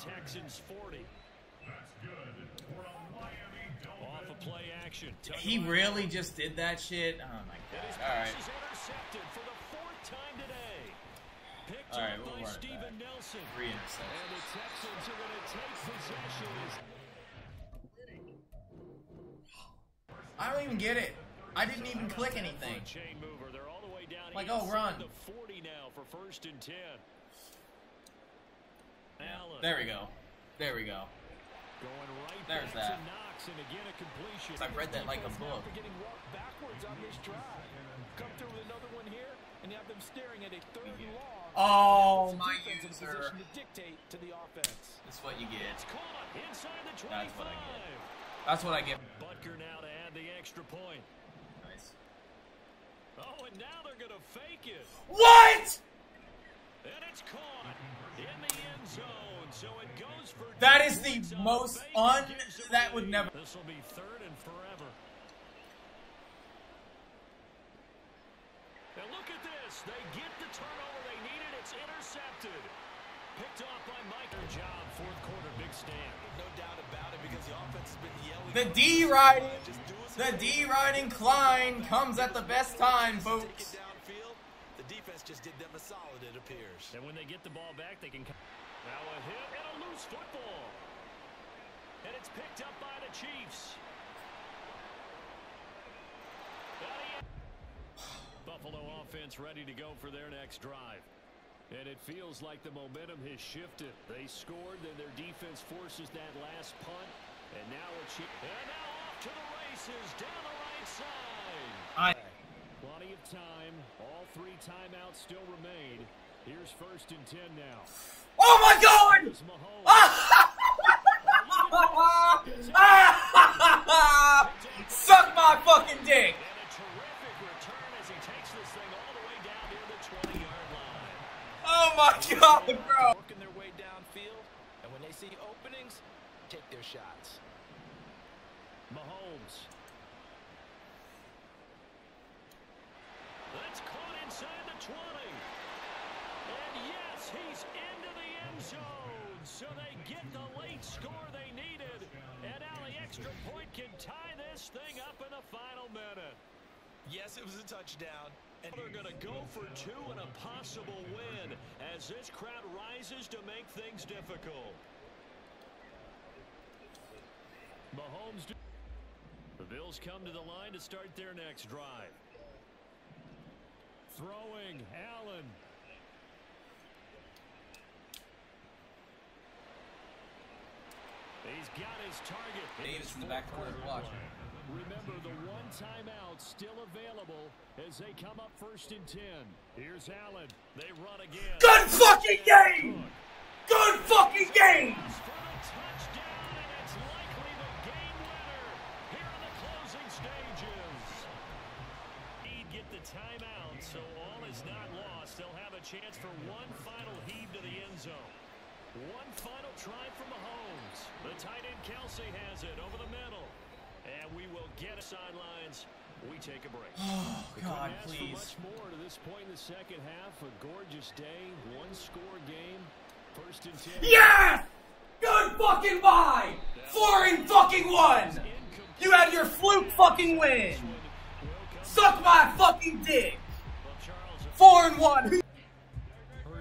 Texans 40. Off a play action. He really just did that shit? Oh my god. Alright. intercepted for the fourth time today. Picked All right, up we'll by run it Steven back. Nelson. Three And interceptions. the Texans are going to take possession. I don't even get it. I didn't even click anything. Chain mover. They're all the way down Like, oh, run. the 40 now for first and 10. There we go. There we go. going right There's that. Knox, and again a completion. I've read that like a book. Getting walked backwards on this drive. Come through with another one here, and have them staring at a third and long. Oh, my defense in a user. to dictate to the offense. That's what you get. Inside the 25. That's what I get. That's what I get. Butker now to add the extra point. Nice. Oh, and now they're going to fake it. What? And it's caught in the end zone. So it goes for That two is the points on most un- that would never- This will be third and forever. And look at this. They get the turnover they needed. It's intercepted. Picked off by Mike. Job, fourth quarter, big stand. No doubt about it because the offense has been yelling. The D riding, Just do us a the. D riding Klein comes at the best time, Take folks. The defense just did them a solid, it appears. And when they get the ball back, they can. Now a hit and a loose football. And it's picked up by the Chiefs. Buffalo offense ready to go for their next drive. And it feels like the momentum has shifted. They scored, then their defense forces that last punt. And now Chief. And now off to the races down the right side. I Plenty of time. All three timeouts still remain. Here's first and ten now. Oh my god! Mahomes. Ah! Suck my fucking dick! And a terrific return as he takes this thing all the way down near the 20-yard line. Oh my god, bro! Working their way downfield, and when they see openings, take their shots. Mahomes. That's caught inside the 20. And yes, he's into the end zone. So they get the late score they needed. And now the extra point can tie this thing up in the final minute. Yes, it was a touchdown. And They're going to go for two and a possible win as this crowd rises to make things difficult. Mahomes. The Bills come to the line to start their next drive. Throwing Allen. He's got his target. Davis in the back corner watching. Remember, the one timeout still available as they come up first and ten. Here's Allen. They run again. Good fucking game! Good fucking game! For the touchdown, and likely the game winner here in the closing stages. Need get the timeout, so all is not lost. They'll have a chance for one final heave to the end zone. One final try from Mahomes. The tight end Kelce has it over the middle. And we will get a sidelines. We take a break. Oh god, please. Much more to this point in the second half. A gorgeous day, one score game. First and ten. Yes! Good fucking buy! Four and fucking one! You had your fluke fucking win! Suck my fucking dick! Four and one!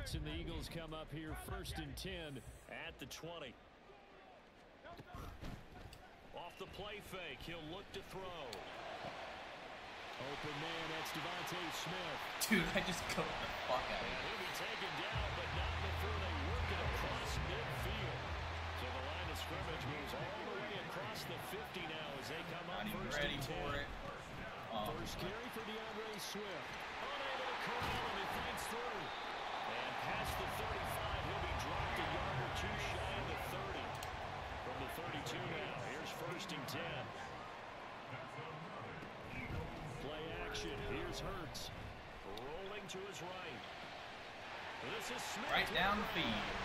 Hurts and the Eagles come up here first and 10 at the 20. Off the play fake, he'll look to throw. Open man, that's DeVonta Smith. Dude, I just go the fuck out of here. He'll be taken down, but not before they work it across midfield. So the line of scrimmage moves all the way across the 50 now as they come up first ready and 10. for it. Um, First carry for D'Andre Swift. Unable to corral him. He fights through. And past the 35, he'll be dropped a yard or two shy of the 30. From the 32 now, here's first and 10. Play action. Here's Hurts. Rolling to his right. This is Smith. right down the field.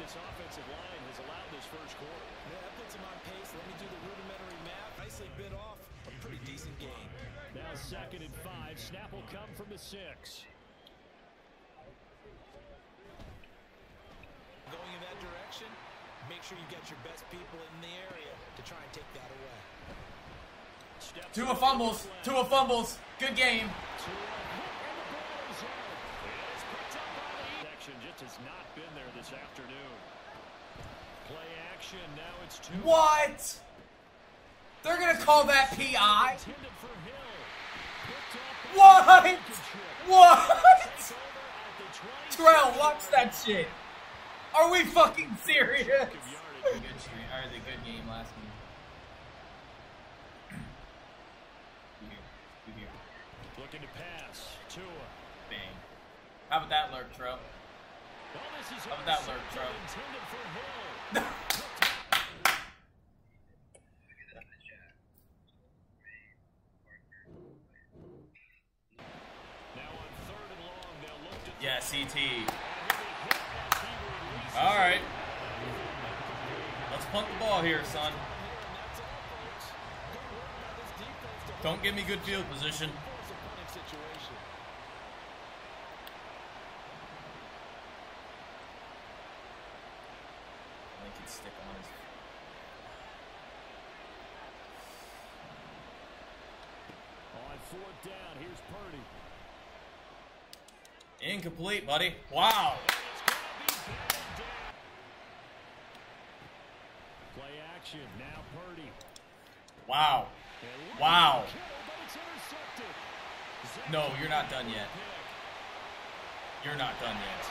This offensive line has allowed this first quarter. Yeah, that puts them on pace. Let me do the rudimentary math. Nicely bit off a pretty decent game. Now second and five. Snap will come from the six. Going in that direction, sure you get your best people in the area to try and take that away. Steps Two of fumbles. to the left. Two of fumbles. Good game. Tua, and the ball is out. It is picked up by the Eagles. Action just has not been there this afternoon. Play action. Now it's two. What? They're gonna call that PI? Intended for Hill. Picked up by What? What? Over at the 20. Terrell, watch that shit. Are we fucking serious? Good stream, or the good game last game. Two here, here. Looking to pass. Tua. Bang. How about that lurk, Terrell? Well, this is How about that lurk, intercepted, Trout? Intended for Hill. Now on third and long, they'll look to Yeah, CT. And he'll be hit as he releases All right. Punt the ball here, son. And that's all, folks. Good work by this defense to Don't give me good field position. force a punting situation. I think he'd stick on his. On fourth down, here's Purdy. Incomplete, buddy. Wow. And it's going to be batted down. Play action. Now Purdy. Wow. Wow. for Kittle, but it's intercepted. Zach No, you're not done yet. You're not done yet.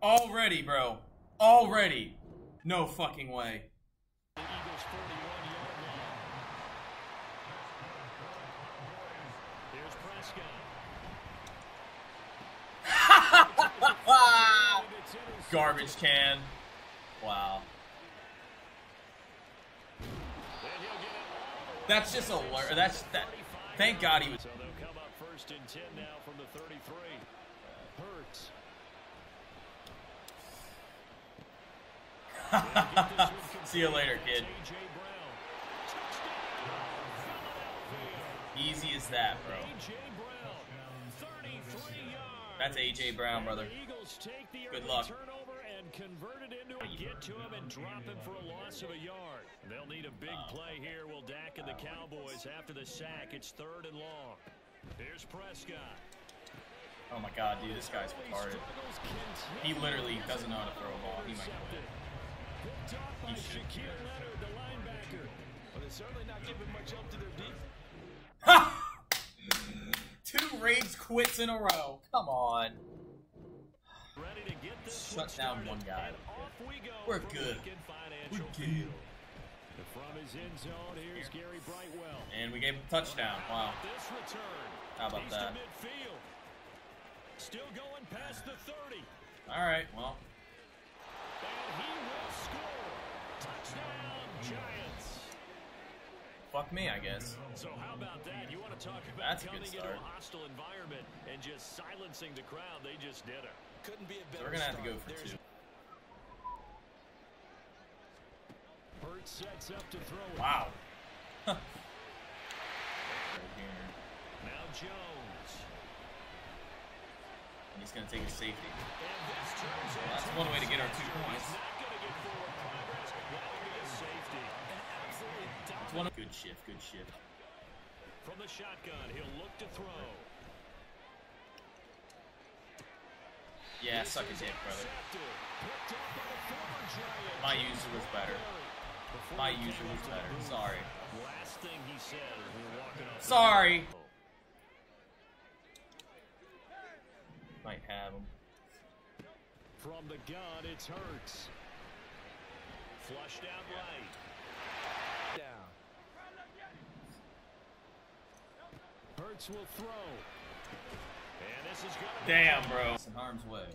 Already, bro. Already. No fucking way. the Eagles 41-yard line. Here's Prescott. And it's intercepted. Garbage can. Wow. And he'll get it all the way That's just a That's that. Thank God he was. So they'll come up first and 10 now from the 33. Hurts. See you later, kid. A.J. Brown. Touchdown, Philadelphia. Easy as that, bro. A.J. Brown, 33. That's AJ Brown, brother. The Eagles take the Good luck. Turnover and convert it into a get to him and drop him for a loss of a yard. They'll need a big play here. Will Dak and the Cowboys after the sack. It's third and long. Here's Prescott. Oh my god, dude, this guy's retarded. He literally doesn't know how to throw a ball. He might Intercepted. Picked off by He should. Shaquille Leonard, the linebacker. But they're certainly not giving much help to their defense. Two rage quits in a row. Come on. Shut down one guy. We're good. We're good. From his end zone, here's Gary Brightwell. And we gave him a touchdown. Wow. How about that? Still going past the 30. Alright, well. And he will score. Touchdown, Giants. Fuck me, I guess. So how about that? You want to talk about That's a good coming into a hostile environment and just silencing the crowd? They just did it. Couldn't be a So better we're gonna have to go for There's two. Burt sets up to throw it. Wow. Huh. Now Jones. And he's gonna take a safety. And this turns Well, that's one way to get our two points. He's not going to get forward progress. That would be a safety. absolutely It's one good shift, good shift. From the shotgun, he'll look to throw. Yeah, suck a dick, brother. My user was better. My user was better. Sorry. Sorry. Might have him. From the gun, it's Hurts. Flushed out right. down. Hurts will throw. Damn, bro. It's in harm's way.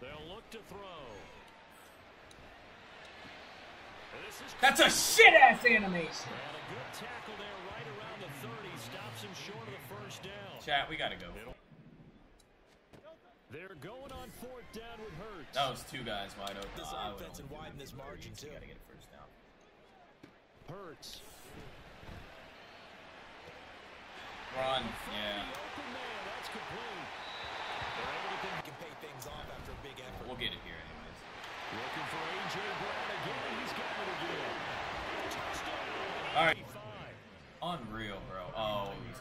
They'll look to throw. This is That's a shit ass animation. And a good tackle there right around the 30. Stops him short of the first down. Chat, we gotta go. They're going on fourth down with Hurts. That was two guys wide open. This oh, I would offense and widen this margin, too. gotta get a first down. Hurts. Run. Yeah. We'll get it here anyways. Looking for A.J. Brown again. He's got it again. Unreal, bro. Oh, he's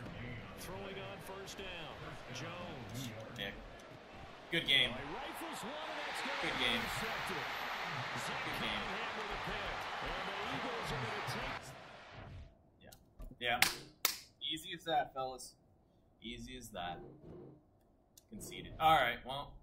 throwing on first down. Jones. Dick. Good game. Good game. Good game. Yeah. Yeah. Easy as that, fellas. Easy as that. Conceded. All right. Well,